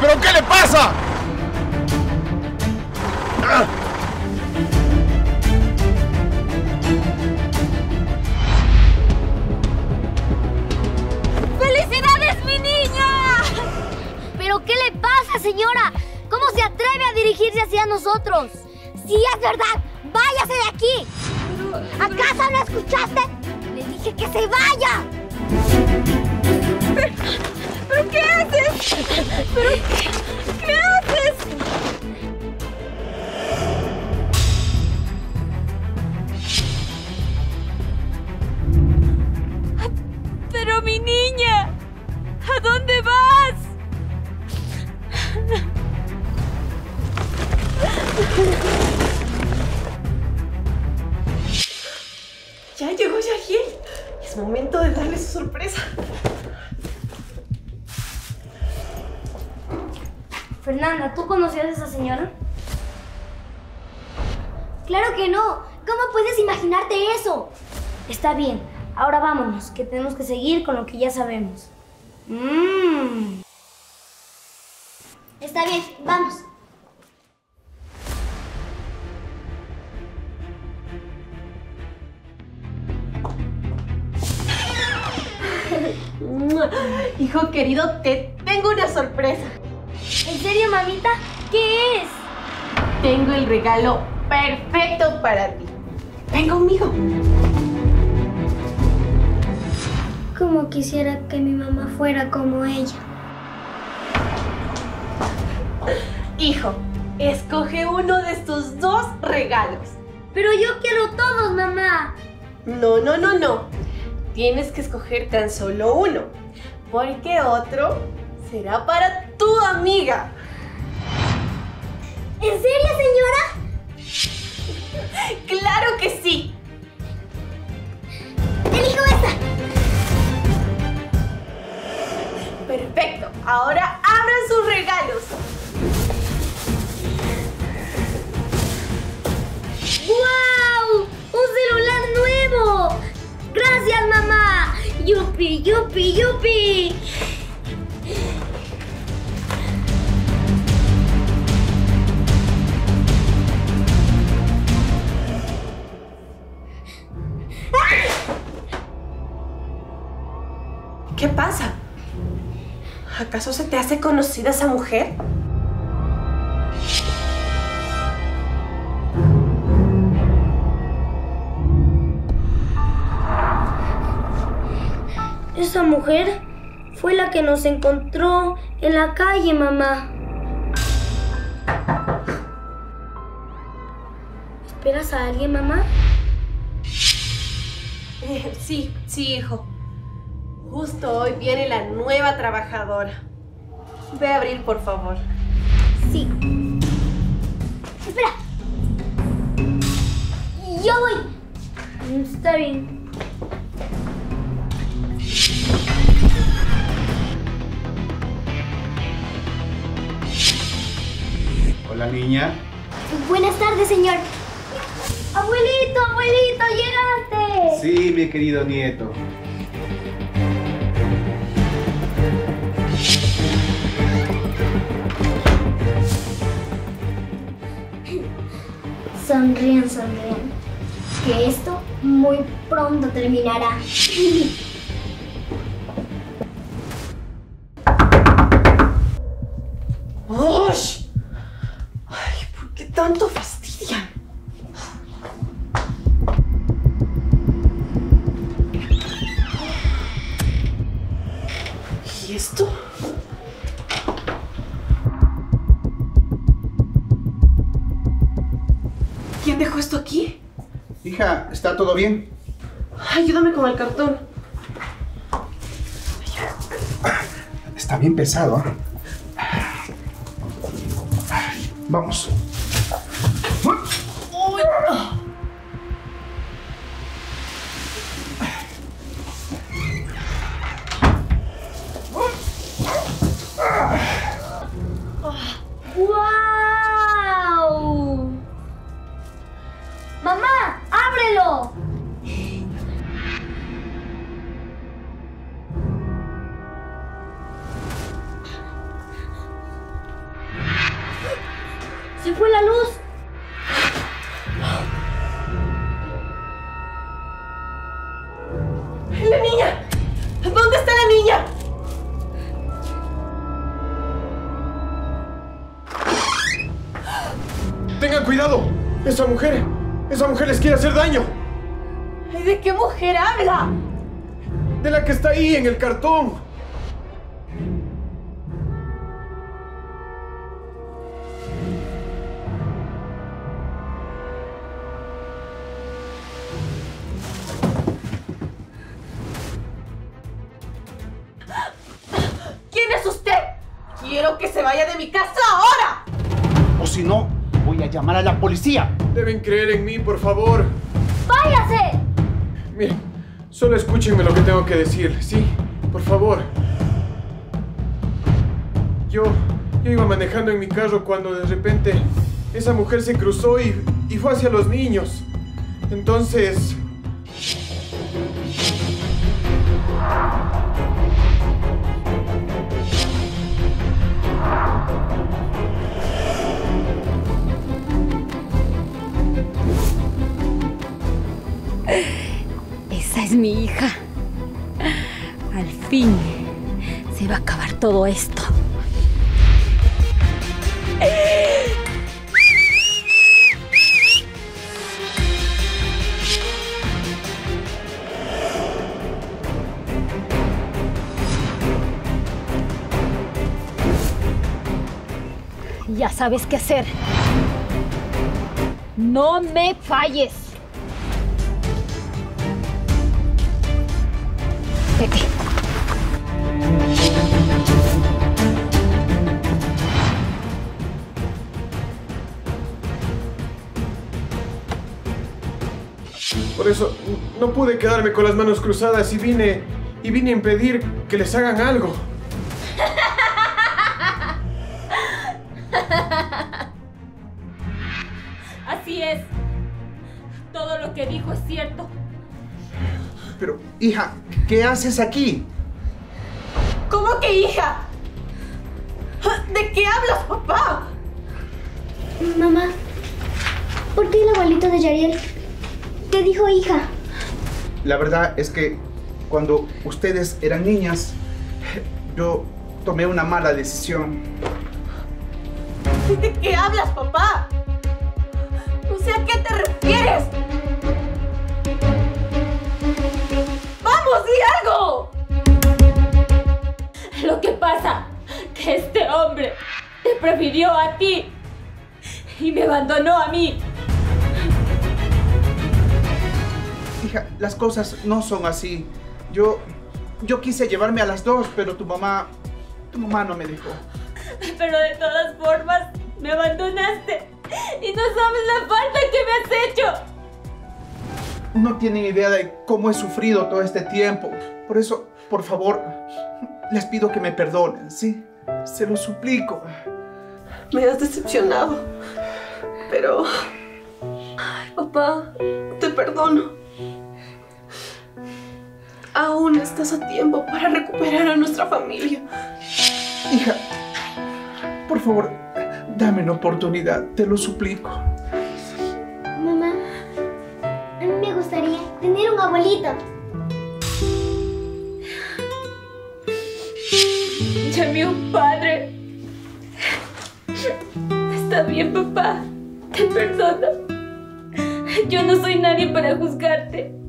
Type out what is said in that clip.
pero ¿qué le pasa? Ah. ¡Felicidades, mi niña! ¿Pero qué le pasa, señora? ¿Cómo se atreve a dirigirse hacia nosotros? Si es verdad, váyase de aquí. ¿Acaso no escuchaste? Le dije que se vaya. ¿Pero qué, haces? Pero mi niña, ¿a dónde vas? Ya llegó Yahiel. Es momento de darle su sorpresa. Fernanda, ¿tú conocías a esa señora? Claro que no. ¿Cómo puedes imaginarte eso? Está bien. Ahora vámonos, que tenemos que seguir con lo que ya sabemos. Mmm. Está bien, vamos. Hijo querido, te tengo una sorpresa. ¿En serio, mamita? ¿Qué es? Tengo el regalo perfecto para ti. Ven conmigo. Como quisiera que mi mamá fuera como ella. Hijo, escoge uno de estos dos regalos. Pero yo quiero todos, mamá. No, no, no, no. Tienes que escoger tan solo uno. Porque otro será para amiga. ¿En serio, señora? ¡Claro que sí! Elijo esta. Perfecto. Ahora abran sus regalos. ¿Qué pasa? ¿Acaso se te hace conocida esa mujer? Esa mujer fue la que nos encontró en la calle, mamá. ¿Esperas a alguien, mamá? Eh, sí, sí, hijo. Justo hoy viene la nueva trabajadora. Ve a abrir, por favor. Sí. Espera. Yo voy. Está bien. Hola, niña. Buenas tardes, señor. Abuelito, abuelito, llegaste. Sí, mi querido nieto. Sonríen, sonríen. Que esto muy pronto terminará. ¡Ush! Ay, ¿por qué tanto ¿está todo bien? Ayúdame con el cartón. Está bien pesado. ¿eh? Vamos. Fue la luz. ¡La niña! ¿Dónde está la niña? ¡Tengan cuidado! ¡Esa mujer! ¡Esa mujer les quiere hacer daño! ¿De qué mujer habla? ¡De la que está ahí en el cartón! Quiero que se vaya de mi casa ahora. O si no, voy a llamar a la policía. Deben creer en mí, por favor. ¡Váyase! Miren, solo escúchenme lo que tengo que decir, ¿sí? Por favor. Yo, yo iba manejando en mi carro cuando de repente esa mujer se cruzó y, y fue hacia los niños. Entonces... mi hija. Al fin se va a acabar todo esto. Ya sabes qué hacer. No me falles. Eso no pude quedarme con las manos cruzadas y vine y vine a impedir que les hagan algo. Así es. Todo lo que dijo es cierto. Pero, hija, ¿qué haces aquí? ¿Cómo que hija? ¿De qué hablas, papá? Mamá, ¿por qué el abuelito de Yariel te dijo hija? La verdad es que cuando ustedes eran niñas, yo tomé una mala decisión. ¿De qué hablas, papá? No sé a qué te refieres. ¡Vamos, di algo! Lo que pasa que este hombre te prefirió a ti y me abandonó a mí. Hija, las cosas no son así. Yo, yo quise llevarme a las dos, pero tu mamá, tu mamá no me dejó. Pero de todas formas me abandonaste y no sabes la falta que me has hecho. No tienen idea de cómo he sufrido todo este tiempo. Por eso, por favor, les pido que me perdonen, ¿sí? Se lo suplico. Me has decepcionado. Pero... Ay, papá, te perdono. Aún estás a tiempo para recuperar a nuestra familia. Hija, por favor, dame una oportunidad, te lo suplico. Mamá, a mí me gustaría tener un abuelito. Llamé a un padre. Está bien, papá. Te perdono. Yo no soy nadie para juzgarte.